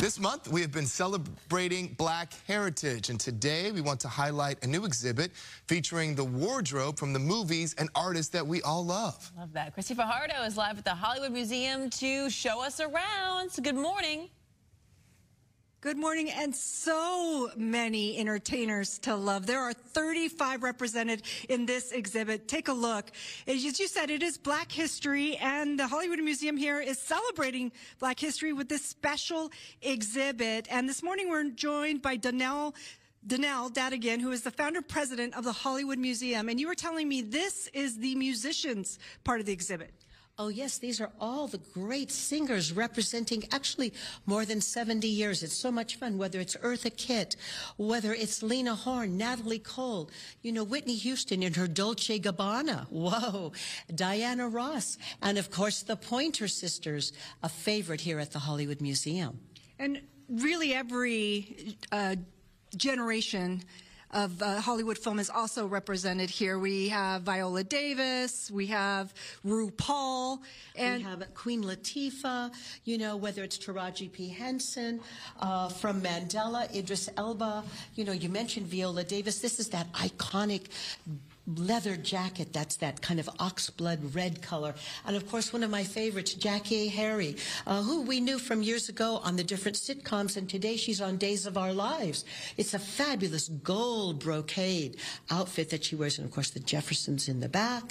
This month, we have been celebrating Black heritage, and today we want to highlight a new exhibit featuring the wardrobe from the movies and artists that we all love. Love that. Christy Fajardo is live at the Hollywood Museum to show us around. So good morning. Good morning, and so many entertainers to love. There are 35 represented in this exhibit. Take a look. As you said, it is Black History, and the Hollywood Museum here is celebrating Black History with this special exhibit. And this morning we're joined by Donelle Donelle Dadigan, who is the founder president of the Hollywood Museum. And you were telling me this is the musicians part of the exhibit. Oh, yes, these are all the great singers representing actually more than 70 years. It's so much fun, whether it's Eartha Kitt, whether it's Lena Horne, Natalie Cole, you know, Whitney Houston in her Dolce Gabbana. Whoa. Diana Ross. And of course, the Pointer Sisters, a favorite here at the Hollywood Museum. And really every uh, generation of uh, Hollywood film is also represented here. We have Viola Davis, we have RuPaul, and we have Queen Latifah. You know, whether it's Taraji P Henson uh, from Mandela, Idris Elba. You know, you mentioned Viola Davis. This is that iconic leather jacket that's that kind of oxblood red color. And of course, one of my favorites, Jackée Harry, uh, who we knew from years ago on the different sitcoms, and today she's on Days of Our Lives. It's a fabulous gold brocade outfit that she wears, and of course, the Jeffersons in the back.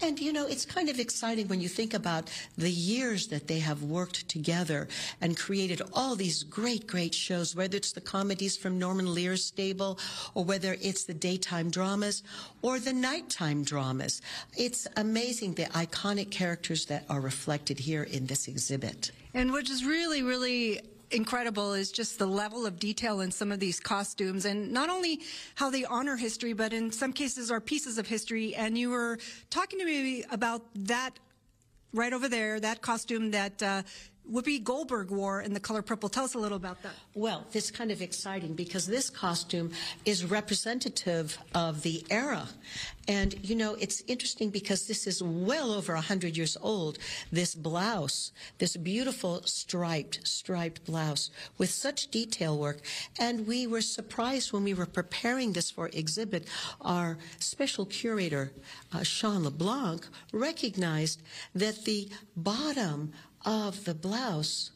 And you know, it's kind of exciting when you think about the years that they have worked together and created all these great, great shows, whether it's the comedies from Norman Lear's stable, or whether it's the daytime dramas, or the nighttime dramas. It's amazing the iconic characters that are reflected here in this exhibit. And which is really, really incredible is just the level of detail in some of these costumes and not only how they honor history, but in some cases are pieces of history. And you were talking to me about that right over there, that costume that uh, Whoopi Goldberg wore in The Color Purple. Tell us a little about that. Well, it's kind of exciting because this costume is representative of the era. And, you know, it's interesting because this is well over 100 years old, this blouse, this beautiful striped, striped blouse with such detail work. And we were surprised when we were preparing this for exhibit. Our special curator, uh, Sean LeBlanc, recognized that the bottom of the blouse,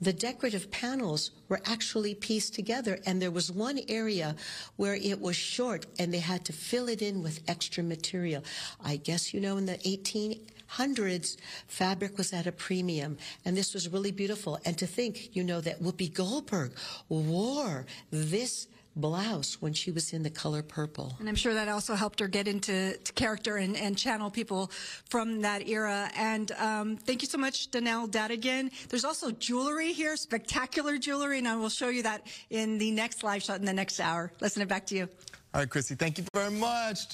the decorative panels were actually pieced together and there was one area where it was short and they had to fill it in with extra material. I guess you know in the 1800s fabric was at a premium and this was really beautiful and to think you know that Whoopi Goldberg wore this blouse when she was in the color purple. And I'm sure that also helped her get into character and, and, channel people from that era. And um, thank you so much, Donelle Dadigan. There's also jewelry here, spectacular jewelry, and I will show you that in the next live shot in the next hour. Listen it back to you. All right, Chrissy, thank you very much.